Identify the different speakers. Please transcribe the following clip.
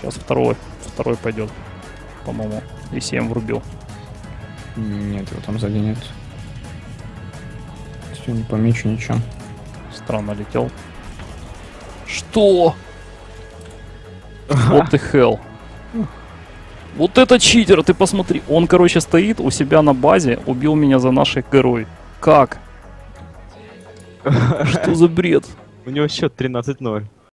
Speaker 1: Сейчас второй. Второй пойдет. По-моему. И 7 врубил.
Speaker 2: Нет, его там сзади нет. Все, не помечу ничем.
Speaker 1: Странно летел. Что? Вот ты hell. Вот это читер, ты посмотри. Он, короче, стоит у себя на базе, убил меня за нашей герой. Как? Что за бред?
Speaker 3: У него счет 13-0.